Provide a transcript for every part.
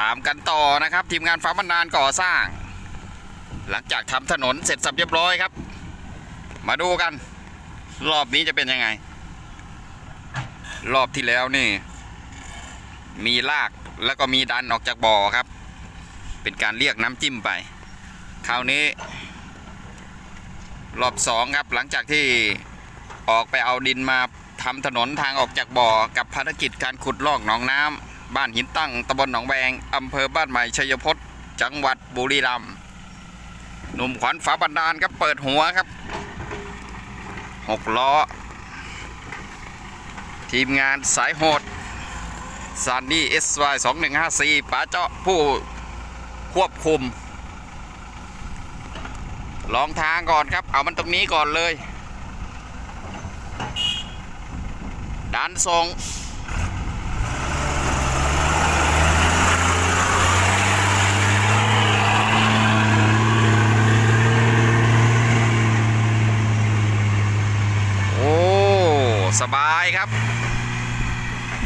ตามกันต่อนะครับ ทีมงานฟ้าบรรดาลก่อสร้าง หลังจากทำถนนเสร็จสับเรียบร้อยครับ มาดูกัน รอบนี้จะเป็นยังไง รอบที่แล้วนี่ มีลากแล้วก็มีดันออกจากบ่อครับ เป็นการเรียกน้ำจิ้มไป คราวนี้ รอบสองครับหลังจากที่ออกไปเอาดินมาทำถนนทางออกจากบ่อกับภารกิจการขุดลอกหนองน้ำ บ้านหินตั้งตำบลหนองแวงอำเภอบ้านใหม่ชัยพจน์จังหวัดบุรีรัมย์หนุ่มขวัญฝาบันดาลครับเปิดหัวครับหกล้อ ทีมงานสายโหดซันนี่เอสวายสองหนึ่งห้าสี่ป๋าเจาะผู้ควบคุม ลองทางก่อนครับ เอามันตรงนี้ก่อนเลย ดันทรง โอ้ สบายครับ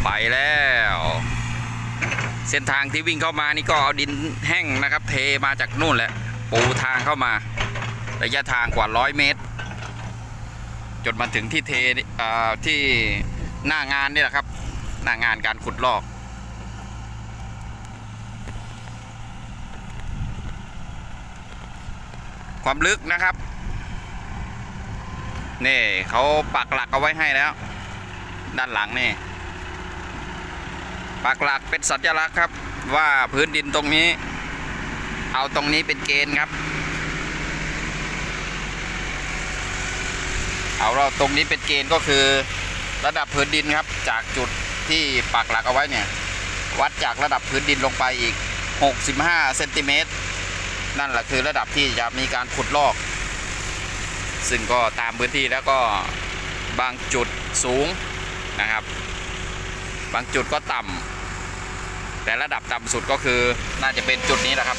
ไปแล้ว เส้นทางที่วิ่งเข้ามานี่ก็เอาดินแห้งนะครับ เทมาจากนู่นแหละ ปูทางเข้ามา ระยะทางกว่าร้อยเมตร จนมาถึงที่เทอ่าที่หน้างานนี่แหละครับ หน้างานการขุดลอกความลึกนะครับ นี่เขาปักหลักเอาไว้ให้แล้ว ด้านหลังนี่ปักหลักเป็นสัญลักษณ์ครับ ว่าพื้นดินตรงนี้ เอาตรงนี้เป็นเกณฑ์ครับ เอาเราตรงนี้เป็นเกณฑ์ก็คือ ระดับพื้นดินครับ จากจุดที่ปักหลักเอาไว้เนี่ย วัดจากระดับพื้นดินลงไปอีก 65เซนติเมตรนั่นแหละคือระดับที่จะมีการขุดลอก ซึ่งก็ตามพื้นที่แล้วก็บางจุดสูง นะครับ บางจุดก็ต่ำแต่ระดับต่ำสุดก็คือน่าจะเป็นจุดนี้แหละครับ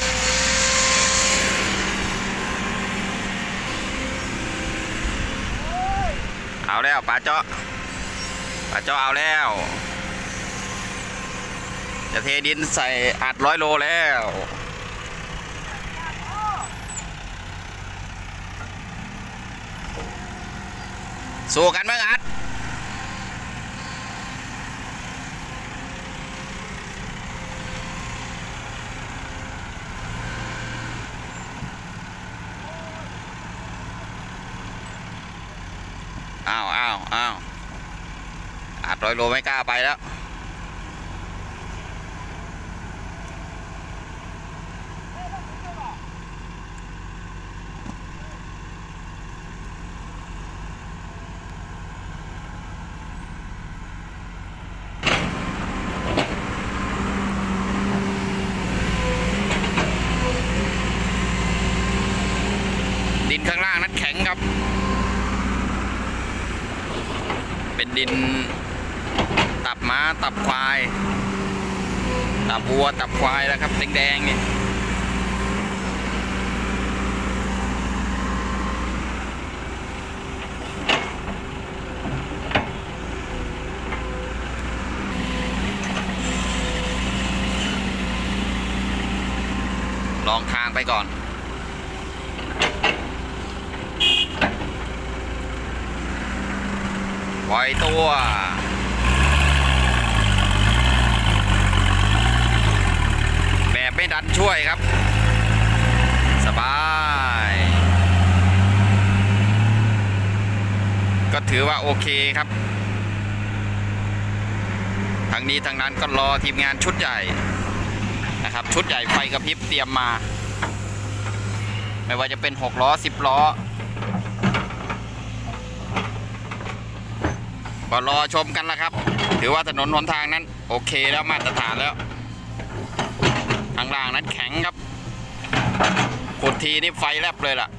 เอาแล้วปลาเจาะปลาเจาะเอาแล้ว จะเทดินใส่อัดร้อยโลแล้วสู้กันบ้างอัด อ้าวอ้าวอาดร้อยโลไม่กล้าไปแล้ว ดินข้างล่างนั้นแข็งครับ เป็น ดิน ตับม้า ตับควาย ตับวัว ตับควายแล้วครับแดงๆนี่ลองทางไปก่อน ปล่อยตัวแบบไม่ดันช่วยครับ สบาย ก็ถือว่าโอเคครับทางนี้ทางนั้นก็รอทีมงานชุดใหญ่นะครับ ชุดใหญ่ไฟกระพริบเตรียมมา ไม่ว่าจะเป็น 6 ล้อ 10 ล้อ ก็รอชมกันล้วครับ ถือว่าถนนหนทางนั้น โอเคแล้วมาตรฐานแล้วทางล่างนั้นแข็งครับขุดทีนี่ไฟแลบเลยล่ะ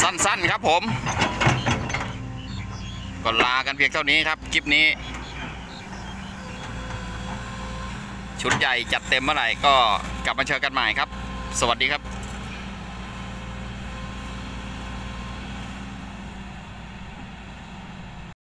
สั้นๆครับผม ก็ลากันเพียงเท่านี้ครับคลิปนี้ ชุดใหญ่จัดเต็มเมื่อไหร่ก็กลับมาเจอกันใหม่ครับ สวัสดีครับ